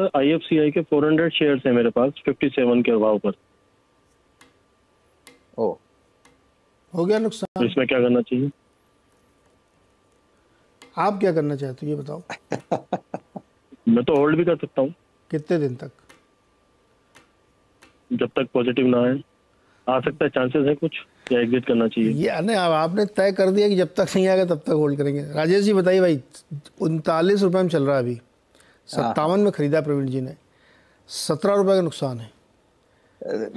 IFCI के 400 shares है मेरे पास 57 के भाव पर। ओ। हो गया तो नुकसान? इसमें क्या करना चाहिए? आप क्या करना चाहते हो ये बताओ। मैं तो होल्ड भी कर सकता हूँ। कितने दिन तक? जब तक पॉजिटिव ना आए। आ सकता है चांसेस है कुछ या एग्जिट करना चाहिए। ये नहीं अब आपने तय कर दिया कि जब तक नहीं आएगा तब तक होल्ड करेंगे। राजेश जी बताइए भाई उनतालीस रुपये में चल रहा है अभी। सत्तावन में खरीदा प्रवीण जी ने। सत्रह रुपये का नुकसान है।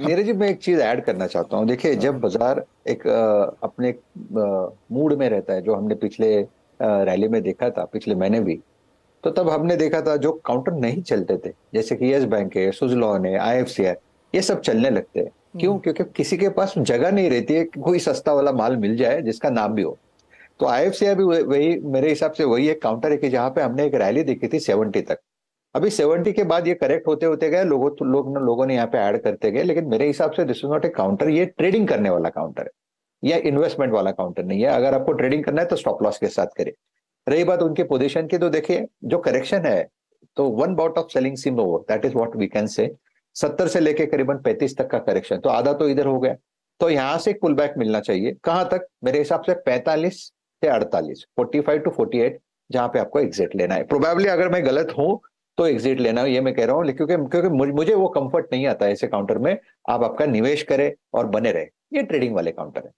मेरे जी मैं एक चीज़ ऐड करना चाहता हूँ। देखिए जब बाज़ार एक अपने मूड में रहता है जो हमने पिछले रैली में देखा था पिछले महीने भी तो तब हमने देखा था जो काउंटर नहीं चलते थे जैसे कि यस बैंक है सुजलॉन है आईएफसीआई ये सब चलने लगते हैं। क्यों? क्योंकि किसी के पास जगह नहीं रहती है कोई सस्ता वाला माल मिल जाए जिसका नाम भी हो। तो आईएफसीआई भी वही- वही, मेरे हिसाब से वही एक काउंटर है कि जहाँ पे हमने एक रैली देखी थी सेवेंटी तक। अभी सेवेंटी के बाद ये करेक्ट होते होते गए, लोगों तो लोग लोगों ने यहाँ पे ऐड करते गए, लेकिन मेरे हिसाब से this is not a counter ये ट्रेडिंग करने वाला काउंटर है। या इन्वेस्टमेंट वाला काउंटर नहीं है। अगर आपको ट्रेडिंग करना है तो स्टॉप लॉस के साथ करें। रही बात उनके पोजिशन की तो देखिए, जो करेक्शन है तो one bout of selling seem over that is what we can say सत्तर से लेके करीबन पैंतीस तक का करेक्शन तो आधा तो इधर हो गया। तो यहाँ से पुल बैक मिलना चाहिए। कहाँ तक? मेरे हिसाब से पैंतालीस से अड़तालीस forty five to forty eight जहाँ पे आपको एग्जिट लेना है। प्रोबेबली अगर मैं गलत हूँ तो एग्जिट लेना ये मैं कह रहा हूँ, क्योंकि क्योंकि मुझे वो कंफर्ट नहीं आता ऐसे काउंटर में। आप आपका निवेश करें और बने रहे। ये ट्रेडिंग वाले काउंटर है।